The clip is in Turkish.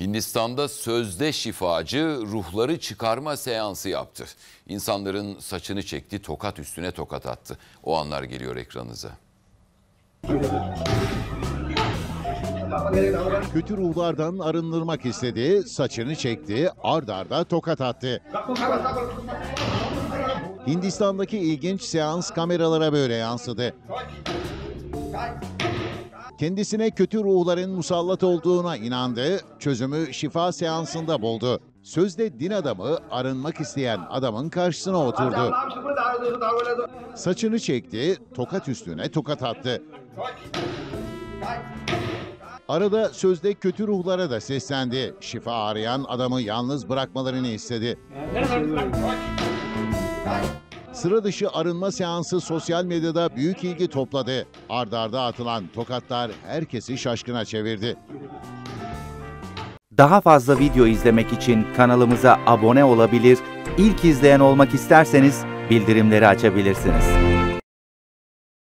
Hindistan'da sözde şifacı ruhları çıkarma seansı yaptı. İnsanların saçını çekti, tokat üstüne tokat attı. O anlar geliyor ekranınıza. Kötü ruhlardan arındırmak istedi, saçını çekti, ard arda tokat attı. Hindistan'daki ilginç seans kameralara böyle yansıdı. Kendisine kötü ruhların musallat olduğuna inandı, çözümü şifa seansında buldu. Sözde din adamı arınmak isteyen adamın karşısına oturdu. Saçını çekti, tokat üstüne tokat attı. Arada sözde kötü ruhlara da seslendi. Şifa arayan adamı yalnız bırakmalarını istedi. Sıra dışı arınma seansı sosyal medyada büyük ilgi topladı. Ardarda atılan tokatlar herkesi şaşkına çevirdi. Daha fazla video izlemek için kanalımıza abone olabilir, ilk izleyen olmak isterseniz bildirimleri açabilirsiniz.